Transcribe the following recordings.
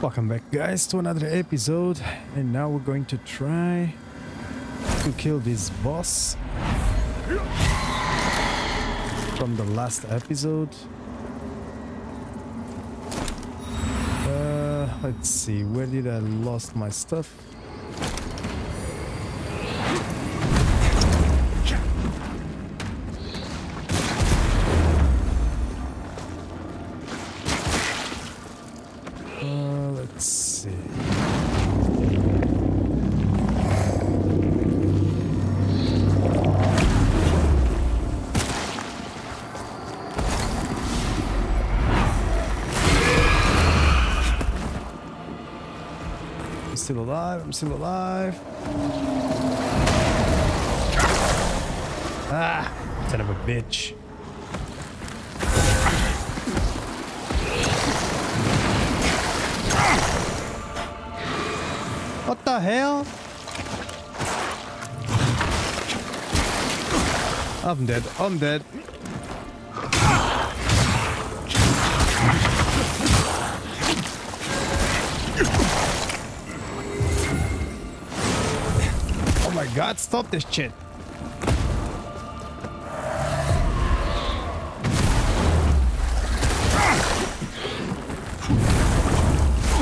Welcome back guys to another episode and now we're going to try to kill this boss from the last episode. Uh, let's see, where did I lost my stuff? I'm still alive. Ah, son of a bitch. What the hell? I'm dead. I'm dead. Stop this shit.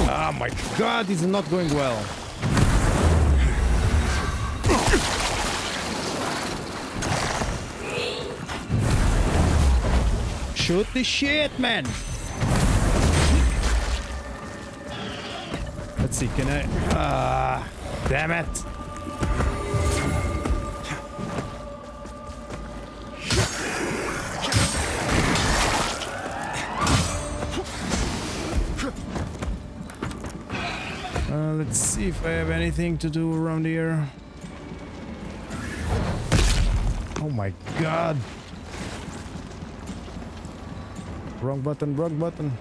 Oh my god, this is not going well. Shoot the shit, man! Let's see, can I... Ah, damn it! See if I have anything to do around here. Oh my god! Wrong button, wrong button.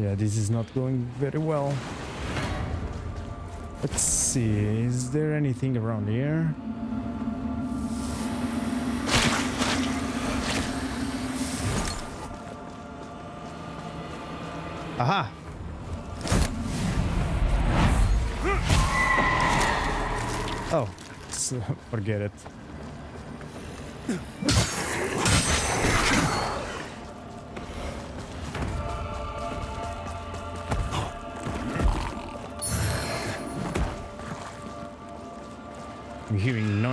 Yeah, this is not going very well. Let's see, is there anything around here? Aha! Oh, forget it.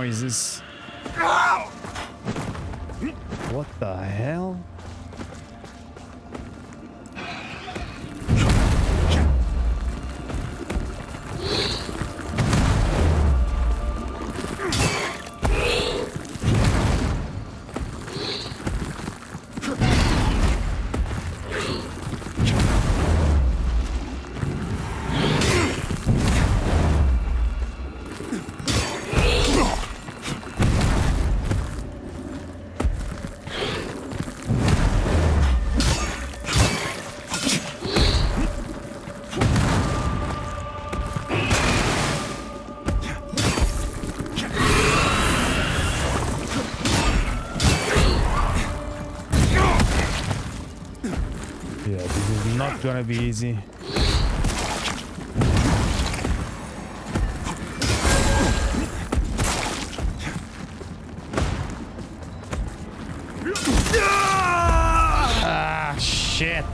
Noises. What the hell? Gonna be easy. Ah, shit.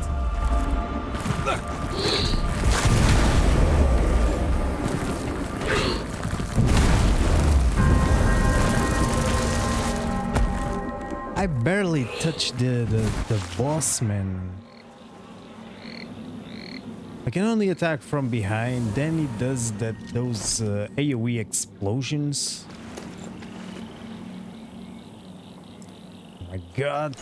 I barely touched the, the, the boss, man. I can only attack from behind, then he does that those uh, AoE explosions. Oh my god.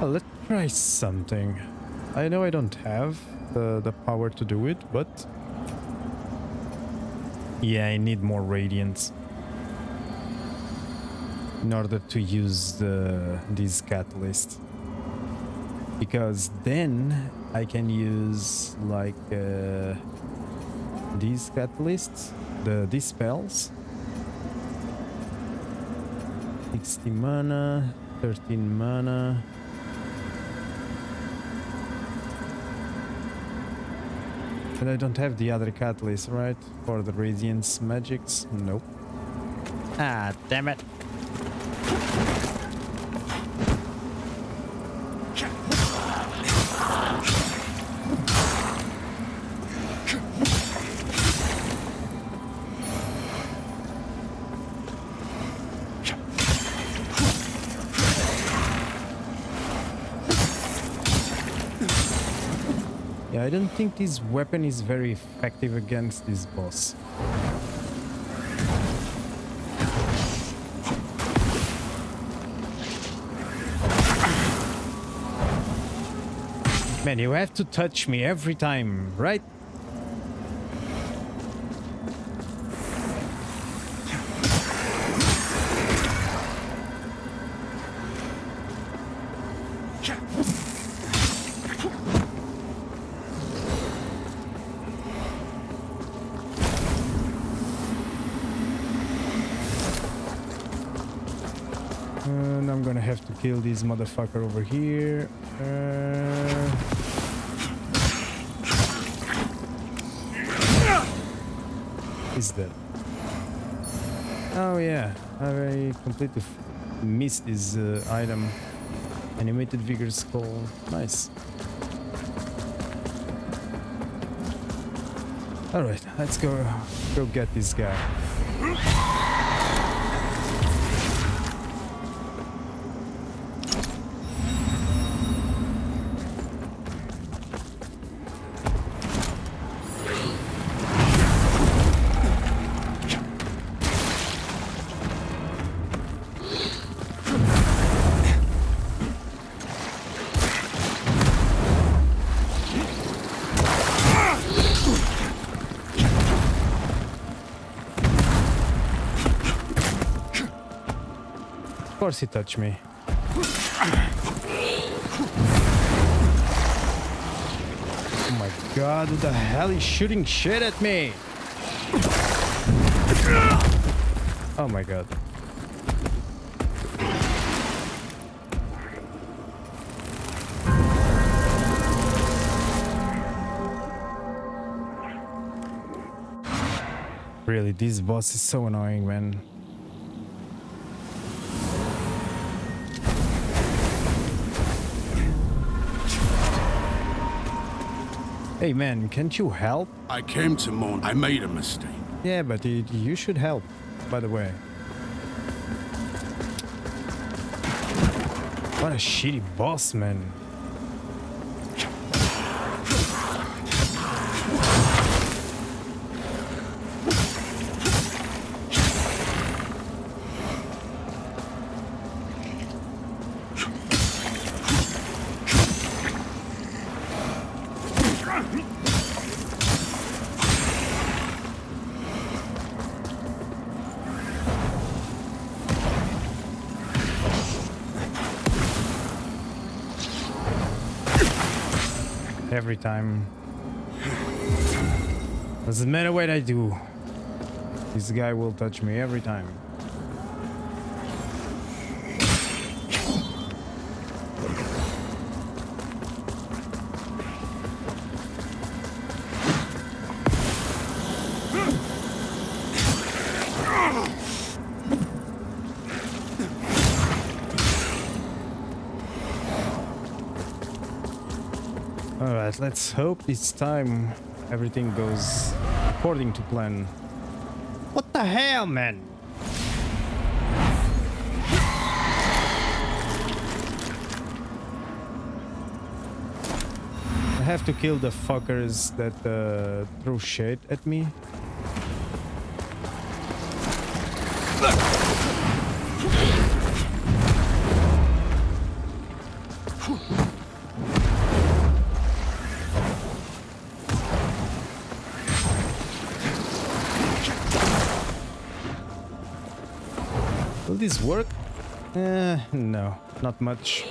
Let's try something. I know I don't have the, the power to do it, but... Yeah, I need more radiance. in order to use the this catalyst. Because then I can use like uh, these catalysts, the these spells. 60 mana, 13 mana. And I don't have the other catalyst, right? For the Radiance magics? Nope. Ah, damn it. Yeah, I don't think this weapon is very effective against this boss. Man, you have to touch me every time, right? This motherfucker over here. Uh... Is that? Oh yeah, I completely missed this uh, item. Animated vigor skull. Nice. All right, let's go go get this guy. Course he touched me. Oh my god, who the hell is shooting shit at me? Oh my god. Really, this boss is so annoying, man. Hey man, can't you help? I came to mourn. I made a mistake. Yeah, but y- you should help, by the way. What a shitty boss, man. Every time. Doesn't matter what I do. This guy will touch me every time. Let's hope this time everything goes according to plan. What the hell, man? I have to kill the fuckers that uh, throw shit at me. Will no, not much.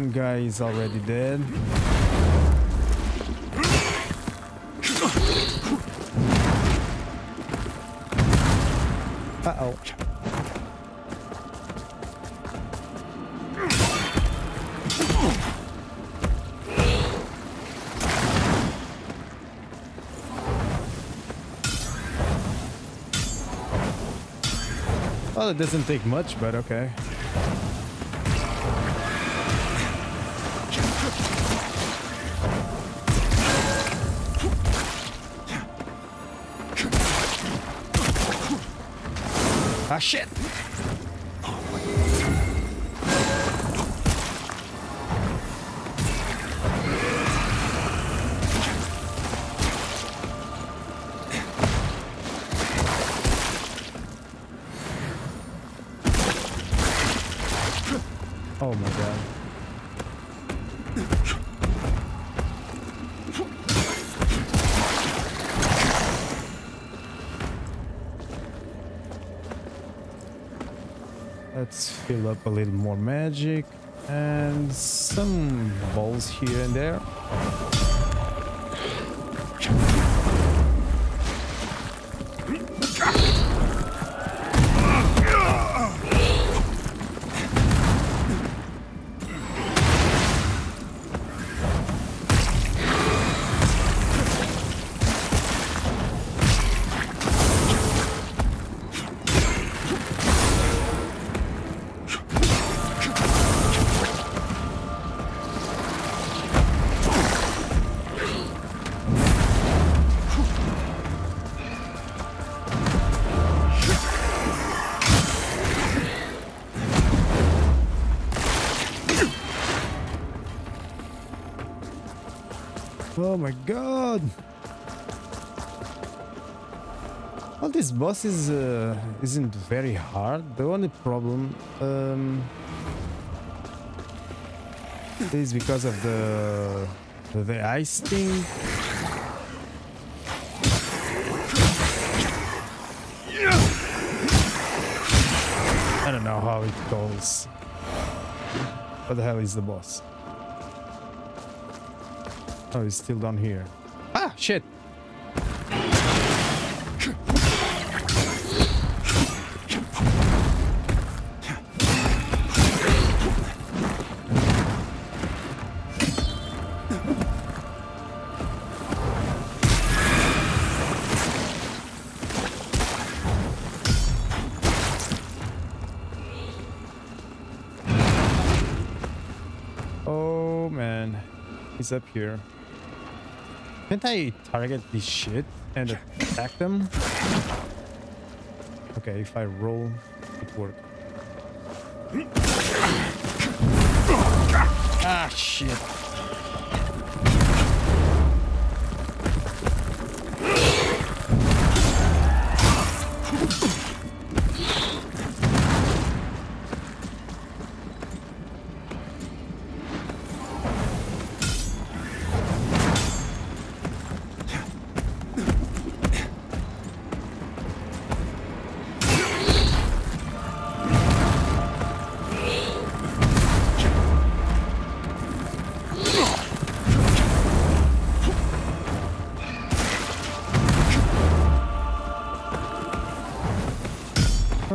One guy is already dead. Uh-oh. Well, it doesn't take much, but okay. Shit! Up a little more magic and some balls here and there. Oh my god! Well, this boss is uh, isn't very hard. The only problem um, is because of the the ice thing. I don't know how it goes. What the hell is the boss? Oh, he's still down here. Ah, shit! Oh man, he's up here. Can't I target this shit and attack them? Okay, if I roll, it works. Ah, shit.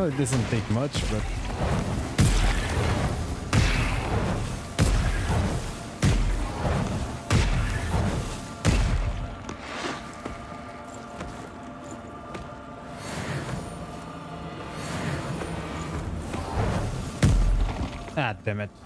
It doesn't take much, but Ah, damn it.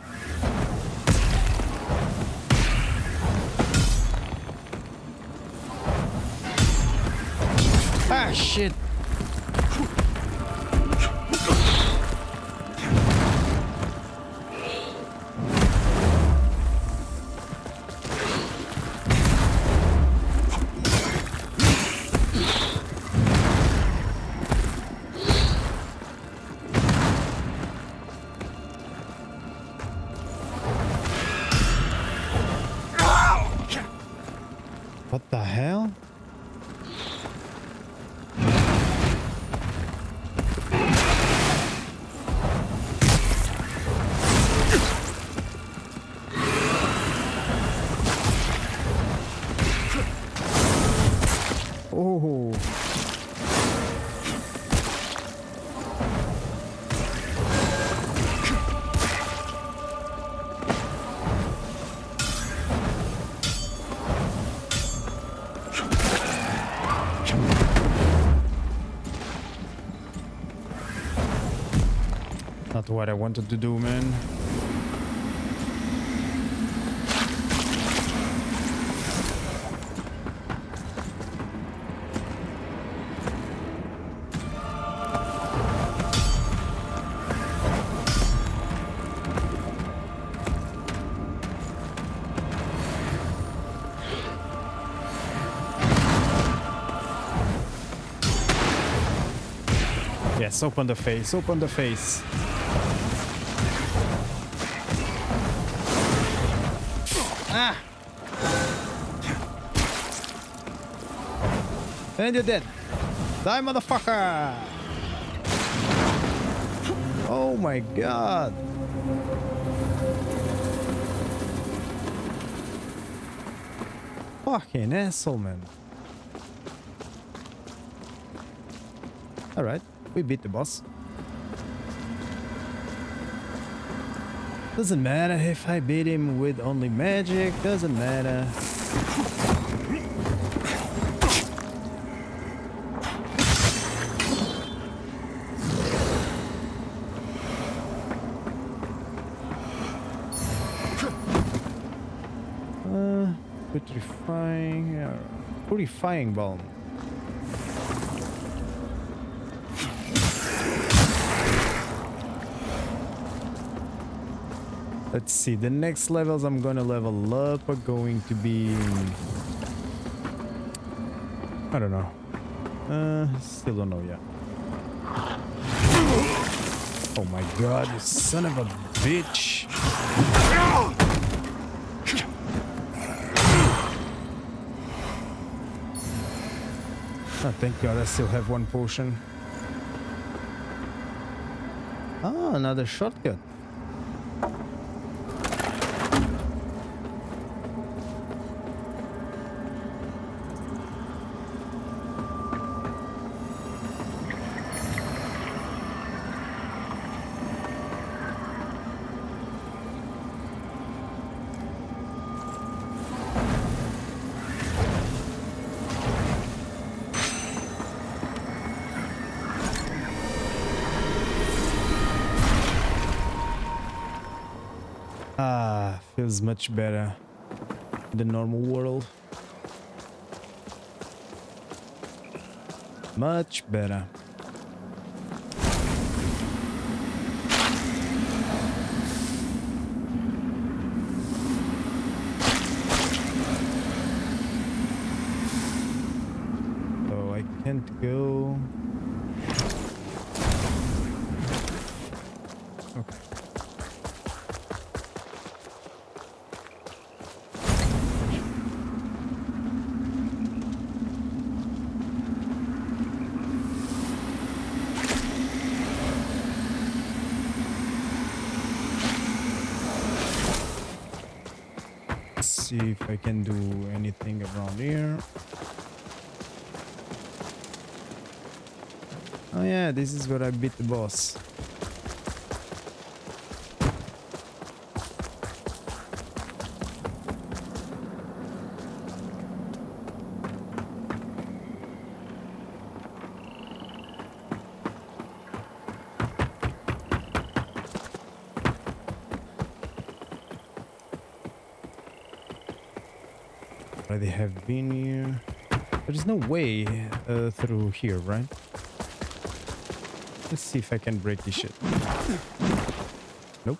What I wanted to do, man. Yes, open the face, open the face. And you're dead. Die, motherfucker! Oh my god. Fucking asshole, man. Alright, we beat the boss. Doesn't matter if I beat him with only magic, doesn't matter. Purifying balm. Let's see, the next levels I'm gonna level up are going to be... I don't know. Uh, still don't know yet. Oh my god, you son of a bitch! Oh, thank god I still have one potion. Ah, another shortcut. Feels much better. The normal world. Much better. So I can't go. Okay. Let's see if I can do anything around here. Oh yeah, this is where I beat the boss. Been here. There is no way uh, through here, right? Let's see if I can break this shit. Nope.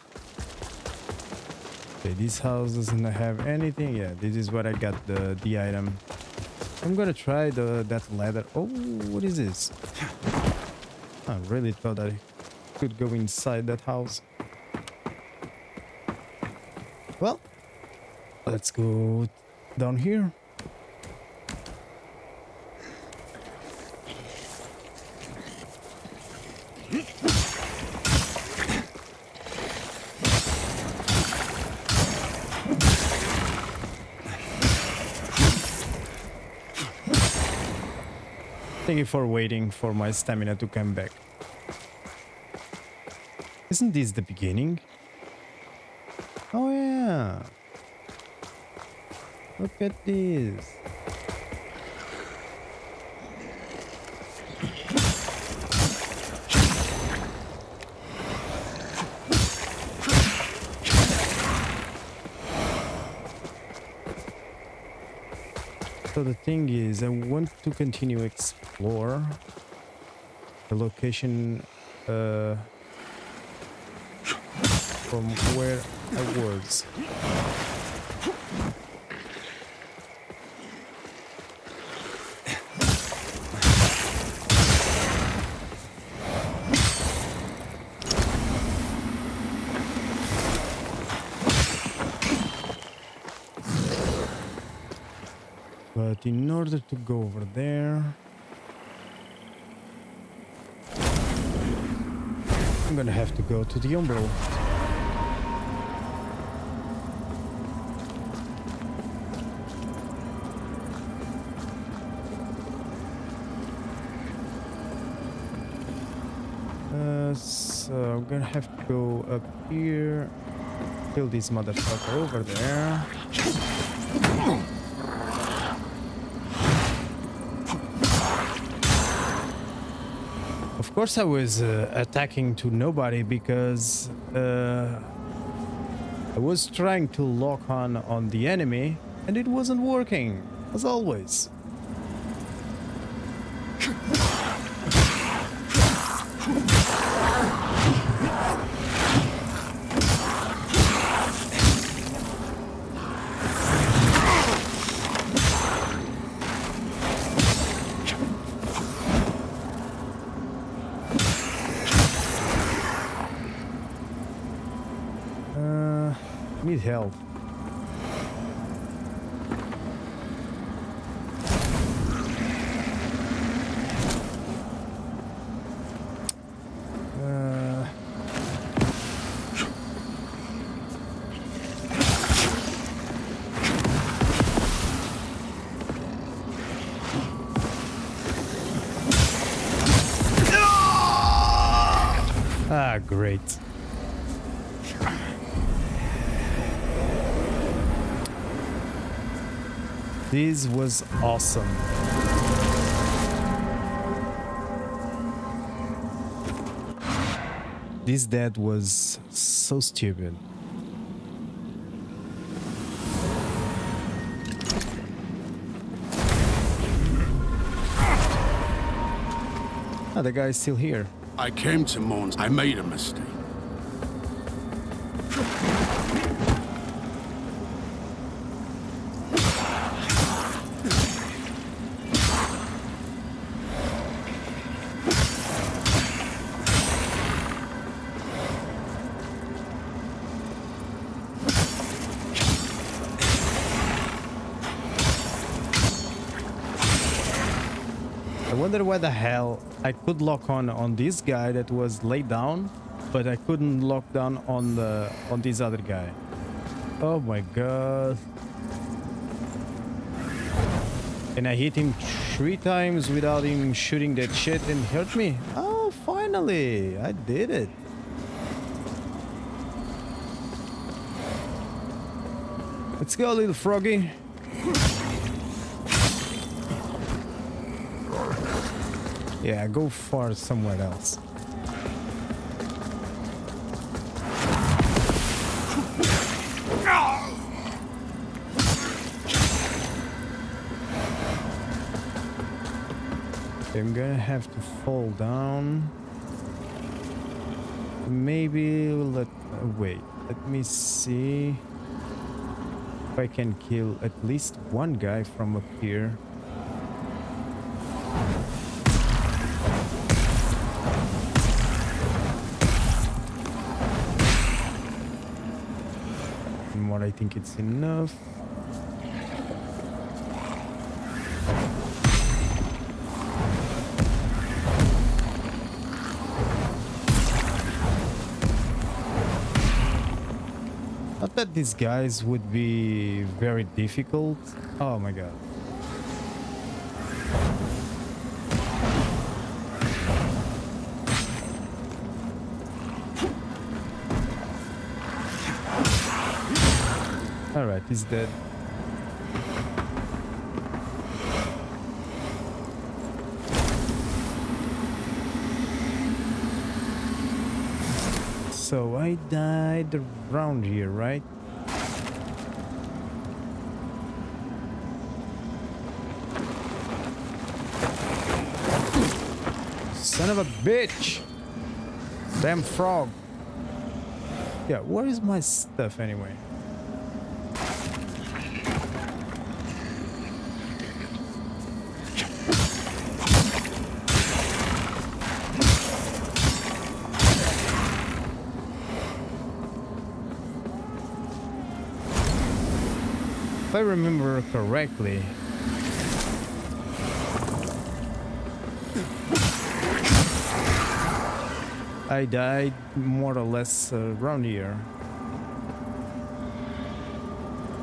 Okay, this house doesn't have anything. Yeah, this is what I got the the item. I'm gonna try the that ladder. Oh, what is this? I really thought I could go inside that house. Well, let's go down here. Thank you for waiting for my stamina to come back. Isn't this the beginning? Oh yeah. Look at this. So the thing is, I want to continue explore the location uh, from where I was. But in order to go over there, I'm gonna have to go to the Umbral. Uh, so I'm gonna have to go up here, kill this motherfucker over there. Course, I was uh, attacking to nobody because uh, I was trying to lock on on the enemy and it wasn't working, as always. Ah, great. This was awesome. This dead was so stupid. Ah, the guy's still here. I came to Mons. I made a mistake. I wonder why the hell I could lock on on this guy that was laid down, but I couldn't lock down on the on this other guy. Oh my god. And I hit him three times without him shooting that shit and hurt me. Oh, finally, I did it. Let's go, little froggy. Yeah, go far somewhere else. I'm gonna have to fall down. Maybe let wait. Let me see if I can kill at least one guy from up here. Think it's enough. Not that these guys would be very difficult. Oh my god. He's dead. So I died around here, right? Son of a bitch! Damn frog. Yeah, where is my stuff anyway? I remember correctly, I died more or less uh, around here.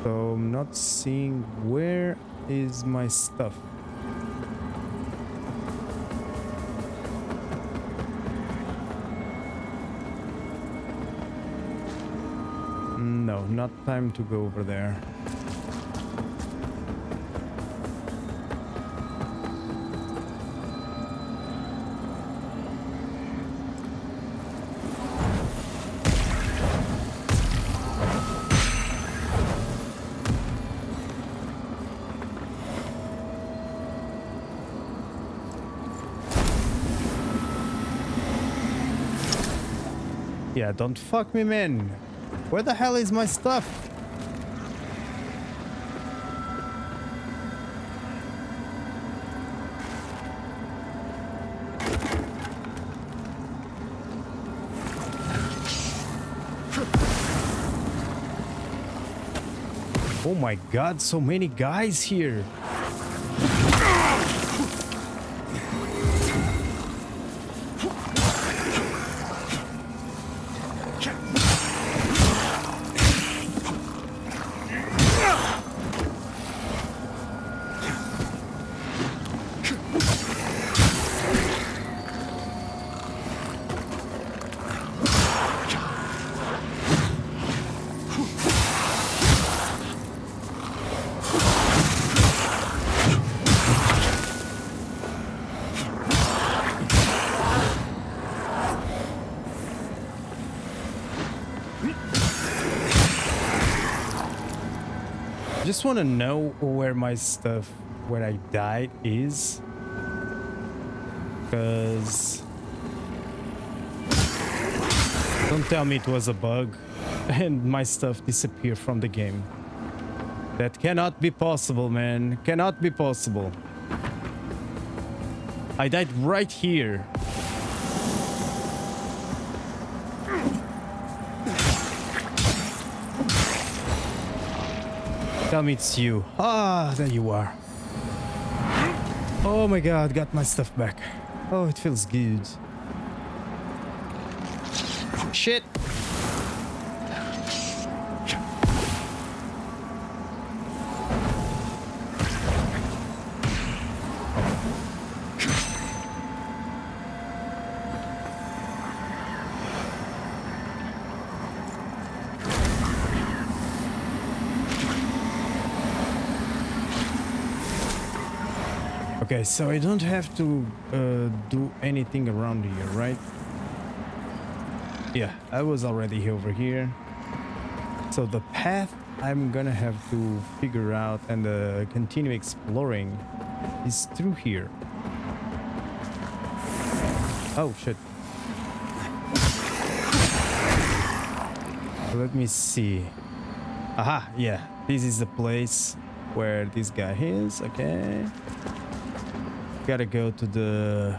So I'm not seeing where is my stuff. No, not time to go over there. Yeah, don't fuck me, man. Where the hell is my stuff? Oh my god, so many guys here. Just want to know where my stuff, where I died, is. Because... Don't tell me it was a bug and my stuff disappeared from the game. That cannot be possible, man. Cannot be possible. I died right here. Tell me it's you. Ah, there you are. Oh my god, got my stuff back. Oh, it feels good. Shit. Okay, so I don't have to uh, do anything around here, right? Yeah, I was already over here. So the path I'm gonna have to figure out and uh, continue exploring is through here. Oh shit. Let me see. Aha, yeah. This is the place where this guy is. Okay. Gotta go to the...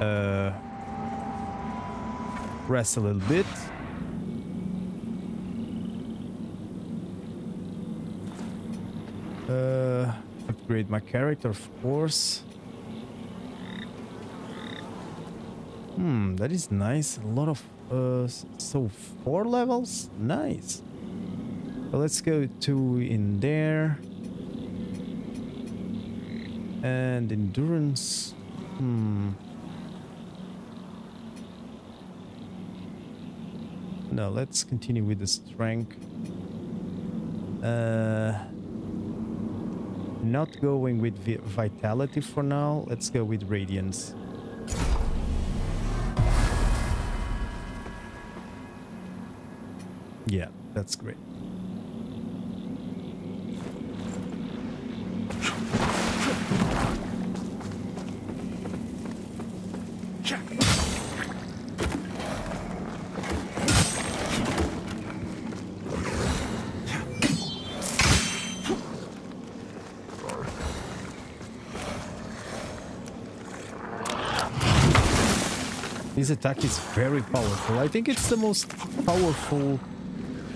Uh, rest a little bit. Uh, upgrade my character, of course. Hmm, that is nice. A lot of... Uh, so four levels? Nice. Let's go to in there. And endurance. Hmm. No, let's continue with the strength. Uh, not going with vi vitality for now. Let's go with radiance. Yeah, that's great. This attack is very powerful. I think it's the most powerful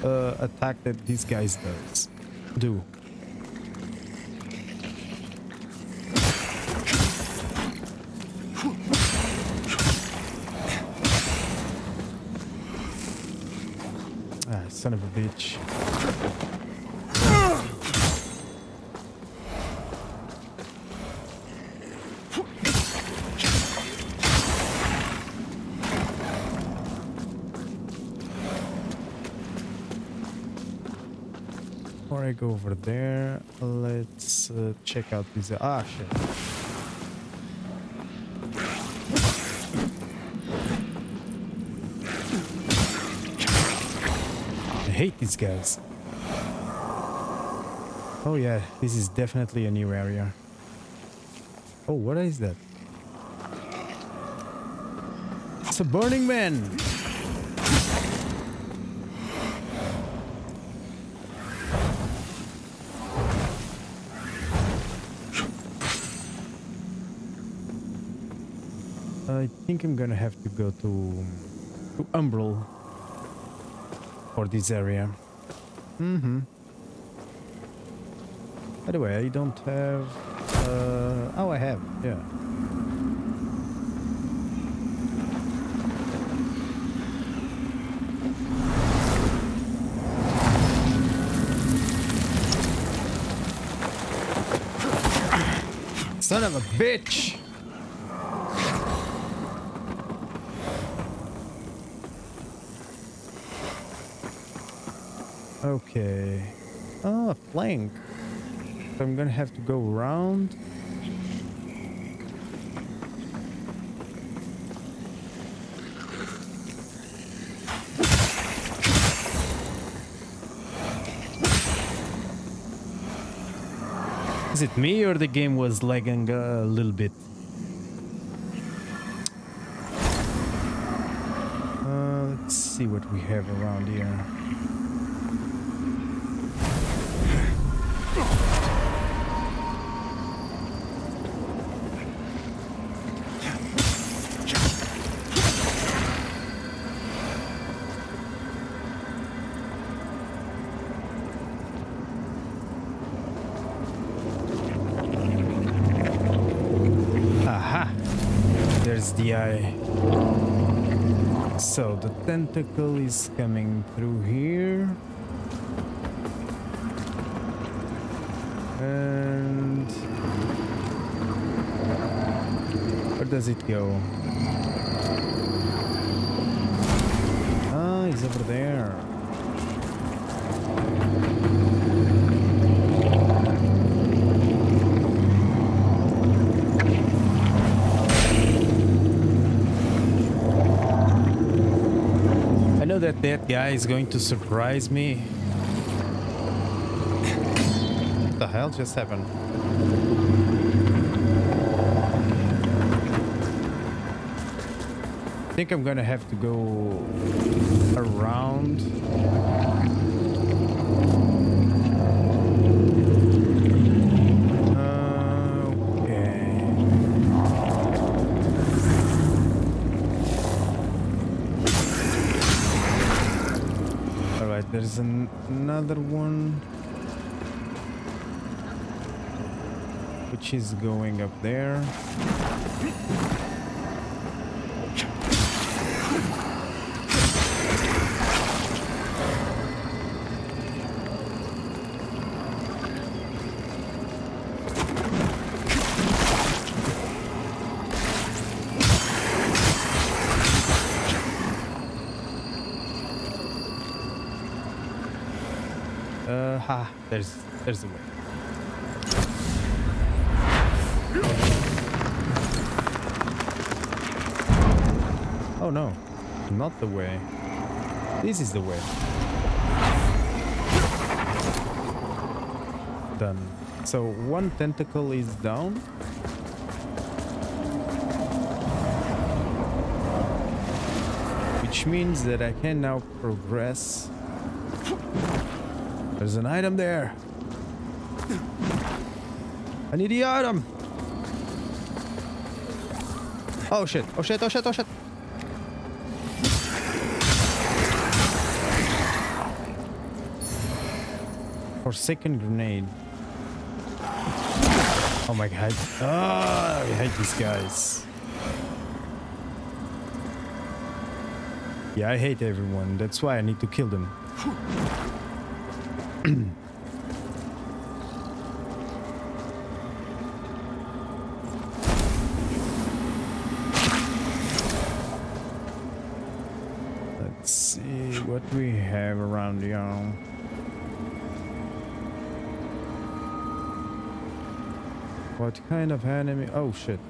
uh, attack that these guys does do. Ah, son of a bitch. Go over there, let's uh, check out this. Ah, shit. I hate these guys. Oh yeah, this is definitely a new area. Oh, what is that? It's a Burning Man! Think I'm gonna have to go to to Umbral for this area. Mm-hmm. By the way, I don't have. Uh, oh, I have. Yeah. Son of a bitch! Okay. Oh, a flank. I'm gonna have to go around. Is it me or the game was lagging a little bit? Uh, let's see what we have around here. There's the eye. So the tentacle is coming through here. And where does it go? Ah, it's over there. That guy is going to surprise me. what the hell just happened? I think I'm gonna have to go around. There's an another one. Which is going up there. There's, there's the way. Oh no, not the way. This is the way. Done. So one tentacle is down. Which means that I can now progress there's an item there. I need the item. Oh shit. Oh shit. Oh shit. Oh shit. Forsaken grenade. Oh my god. Ah, I hate these guys. Yeah, I hate everyone. That's why I need to kill them. Let's see what we have around here. What kind of enemy? Oh shit.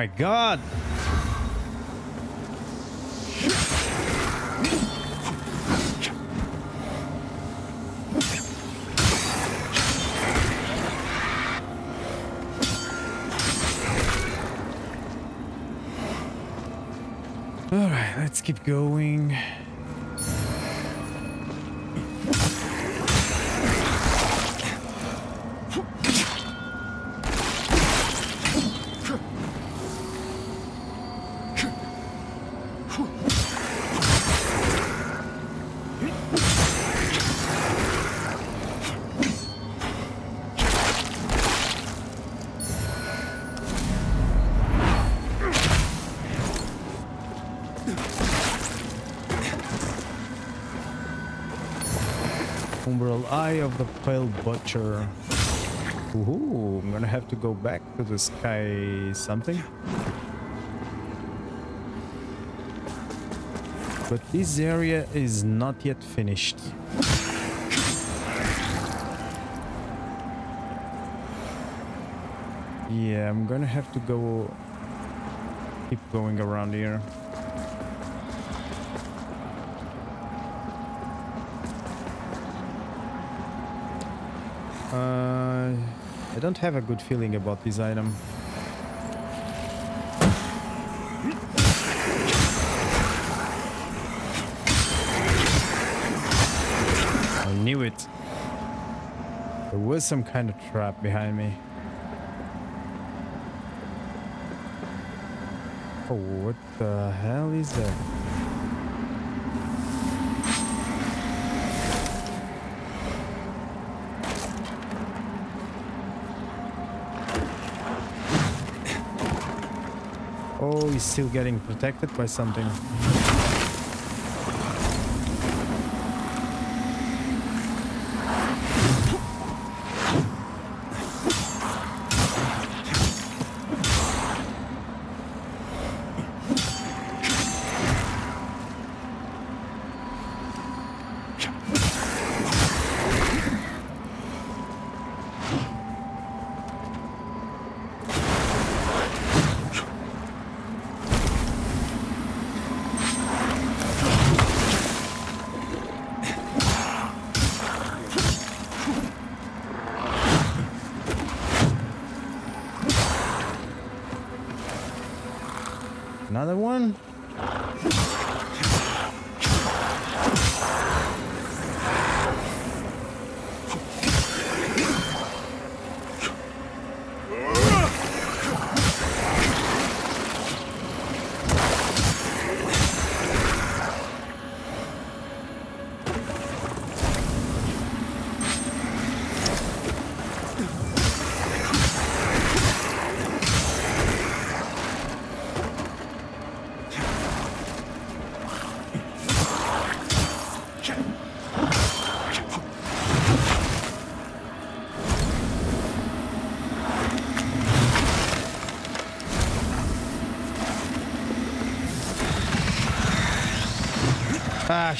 My god. All right, let's keep going. Umbral Eye of the Pale Butcher. Ooh, I'm gonna have to go back to the sky something. But this area is not yet finished. Yeah, I'm gonna have to go keep going around here. I don't have a good feeling about this item. I knew it. There was some kind of trap behind me. Oh, what the hell is that? Oh he's still getting protected by something.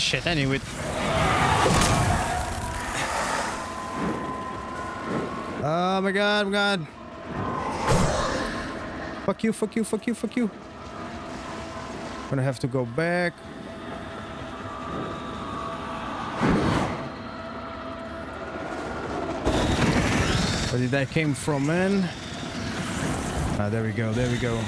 Shit, it. Oh my god, my god. Fuck you, fuck you, fuck you, fuck you. Gonna have to go back. Where did that came from, man? Ah, there we go, there we go.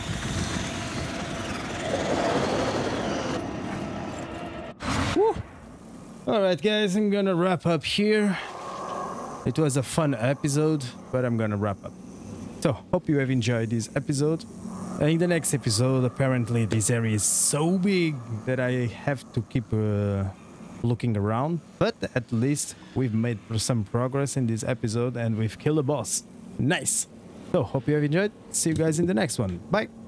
All right, guys, I'm gonna wrap up here. It was a fun episode, but I'm gonna wrap up. So, hope you have enjoyed this episode. In the next episode, apparently this area is so big that I have to keep uh, looking around. But at least we've made some progress in this episode and we've killed a boss. Nice. So, hope you have enjoyed. See you guys in the next one. Bye.